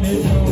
me know.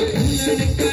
Thank you.